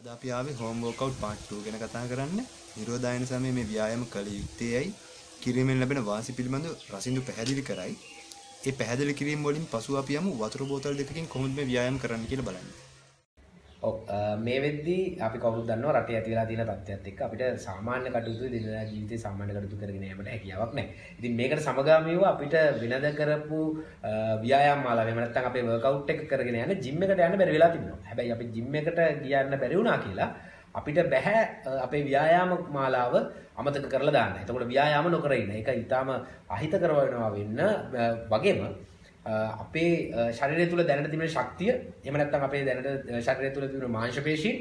අද අපි ආවේ හෝම් වර්කවුට් පාර්ට් 2 ගැන කතා කරන්න. නිරෝධායන සමයේ මේ ව්‍යායාම කළ යුත්තේයි කිරීමෙන් ලැබෙන වාසි පිළිබඳව රසින්දු පැහැදිලි කරයි. ඒ පැහැදිලි කිරීම වලින් පසු අපි යමු වතුර බෝතල් දෙකකින් කොහොමද මේ ව්‍යායාම කරන්න කියලා බලන්න. ඔව් මේ වෙද්දී අපි කවුරුත් දන්නවා රටේ ඇති වෙලා තියෙන තත්ත්වයක් එක්ක අපිට සාමාන්‍ය කටයුතු දිනදා ජීවිතේ සාමාන්‍ය කටයුතු කරගෙන යාමට හැකියාවක් නැහැ. ඉතින් මේකට සමගාමීව අපිට වෙනද කරපු ව්‍යායාම මාලාව එහෙම නැත්නම් අපේ වර්කවුට් එක කරගෙන යන ජිම් එකට යන්න බැරි වෙලා තිබුණා. හැබැයි අපි ජිම් එකට ගියන්න බැරි වුණා කියලා අපිට බැහැ අපේ ව්‍යායාම මාලාව අමතක කරලා දාන්න. එතකොට ව්‍යායාම නොකර ඉන්න. ඒක ඊටාම අහිතකර වෙනවා වෙන්න වගේම අපේ ශරීරය තුළ දැනට තිබෙන ශක්තිය එහෙම නැත්නම් අපේ දැනට ශරීරය තුළ තිබෙන මාංශ පේශීන්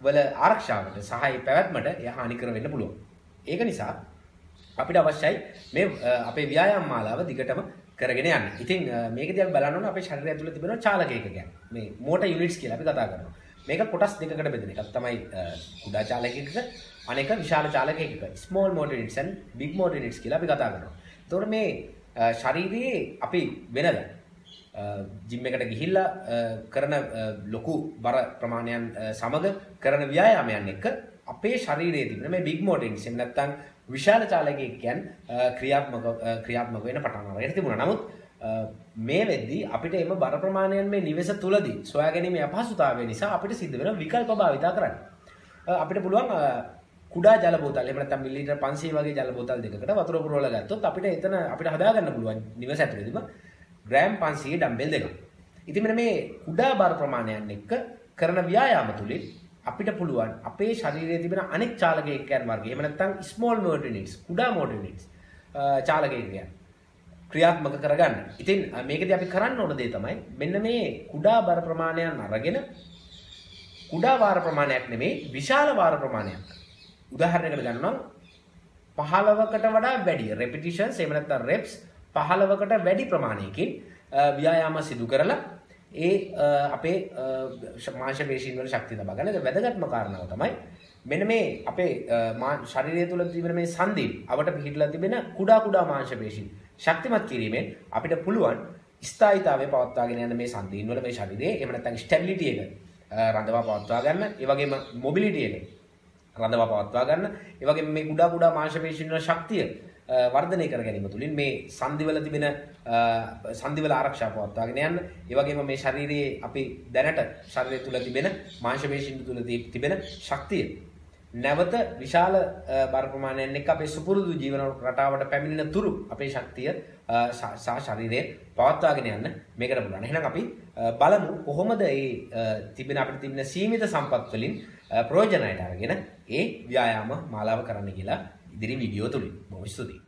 වල ආරක්ෂාවට සහ ඒ පැවැත්මට එය හානි කර වෙන්න පුළුවන්. ඒක නිසා අපිට අවශ්‍යයි මේ අපේ ව්‍යායාම මාලාව දිගටම කරගෙන යන්න. ඉතින් මේකදී අපි බලන්න ඕනේ අපේ ශරීරය තුළ තිබෙන චාලකයක ගැන. මේ මෝටර් යුනිට්ස් කියලා අපි කතා කරනවා. මේක කොටස් දෙකකට බෙදෙන එකක් තමයි කුඩා චාලකයක අනෙක විශාල චාලකයක. small motor units and big motor units කියලා අපි කතා කරනවා. එතකොට මේ ශරීරයේ අපි වෙනද ජිම් එකට ගිහිල්ලා කරන ලොකු බර ප්‍රමාණයන් සමග කරන ව්‍යායාමයන් එක්ක අපේ ශරීරයේ තිබෙන මේ බිග් මෝටරින්ස් එහෙම නැත්නම් විශාල චාලකයන් ක්‍රියාත්මක ක්‍රියාත්මක වෙන පටන් අරගෙන තිබුණා. නමුත් මේ වෙද්දී අපිට එම බර ප්‍රමාණයන් මේ නිවෙස තුලදී සොයා ගැනීමේ අපහසුතාවය නිසා අපිට සිද්ධ වෙන විකල්ප භාවිතා කරන්න. අපිට පුළුවන් කුඩා ජල බෝතල් එහෙම නැත්නම් මිලිලීටර් 500 වගේ ජල බෝතල් දෙකකට වතුර පුරවලා ගත්තොත් අපිට එතන අපිට හදාගන්න පුළුවන් නිවස ඇතුළේදීම ග්‍රෑම් 500 ඩම්බෙල් දෙකක්. ඉතින් මෙන්න මේ කුඩා බර ප්‍රමාණයන් එක්ක කරන ව්‍යායාම තුලින් අපිට පුළුවන් අපේ ශරීරයේ තිබෙන අනෙක් චාලකයන් වර්ගය එහෙම නැත්නම් small motor units කුඩා motor units චාලකයන් ක්‍රියාත්මක කරගන්න. ඉතින් මේකදී අපි කරන්න ඕන දේ තමයි මෙන්න මේ කුඩා බර ප්‍රමාණයන් අරගෙන කුඩා වාර ප්‍රමාණයක් නෙමෙයි විශාල වාර ප්‍රමාණයක් උදාහරණයකට ගන්නම් 15කට වඩා වැඩි repetitions එහෙම නැත්නම් reps 15කට වැඩි ප්‍රමාණයකින් ව්‍යායාම සිදු කරලා ඒ අපේ මාංශ පේශීන් වල ශක්තිය තබා ගන්න. ඒක වැදගත්ම කාරණාව තමයි මෙන්න මේ අපේ ශරීරය තුළ තිබෙන මේ සංදීප් අවට පිහිටලා තිබෙන කුඩා කුඩා මාංශ පේශීන් ශක්තිමත් කිරීමෙන් අපිට පුළුවන් ස්ථායීතාවය පවත්වාගෙන යන මේ සංදීන් වල මේ ශරීරයේ එහෙම නැත්නම් ස්ටැබිලිටි එක රඳවා පවත්වා ගන්න. ඒ වගේම මොබිලිටි එක රඳවා පවත්වා ගන්න. ඒ වගේම මේ කුඩා කුඩා මාංශ පේශීන් වල ශක්තිය වර්ධනය කර ගැනීම තුළින් මේ සංදිවල තිබෙන සංදිවල ආරක්ෂා පවත්වාගෙන යන්න. ඒ වගේම මේ ශරීරයේ අපි දැනට ශරීරය තුල තිබෙන මාංශ පේශීන් තුල තිබෙන ශක්තිය නැවත විශාල බර ප්‍රමාණයෙන් එක්ක අපේ සුපුරුදු ජීවන රටාවට පැමිණෙන තුරු අපේ ශක්තිය සහ ශරීරය පවත්වාගෙන යන්න මේකට පුළුවන්. එහෙනම් අපි බලමු කොහොමද මේ තිබෙන අපිට තිබෙන සීමිත සම්පත් වලින් ප්‍රයෝජනයට අරගෙන ඒ ව්‍යායාම මාලාව කරන්න කියලා ඉදිරි වීඩියෝ තුලින්. බොහොම ස්තුතියි.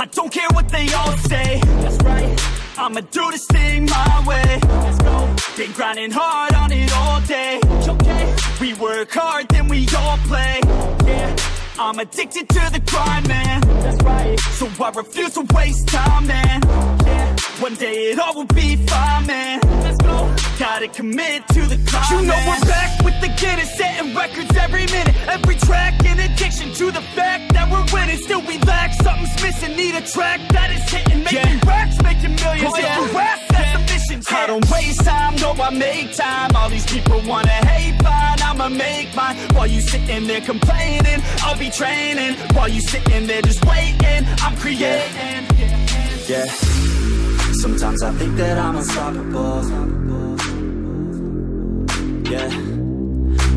I don't care what they all say. That's right. I'ma do this thing my way. Let's go. Been grinding hard on it all day. Okay. We work hard, then we all play. Yeah. I'm addicted to the grind, man. That's right. So I refuse to waste time, man. Yeah. One day it all will be fine, man. Let's go. Gotta commit to the climb. You know we're back with the Guinness, setting records every minute, every track. In addiction to the fact that we're winning, still we lack something's missing. Need a track that is hitting, making racks, making millions. Oh, yeah. If rap, that's the mission. I don't waste time, no, I make time. All these people wanna hate, fine, I'ma make mine. While you sitting there complaining, I'll be training. While you sitting there just waiting, I'm creating. Yeah. Sometimes I think that I'm unstoppable. Yeah.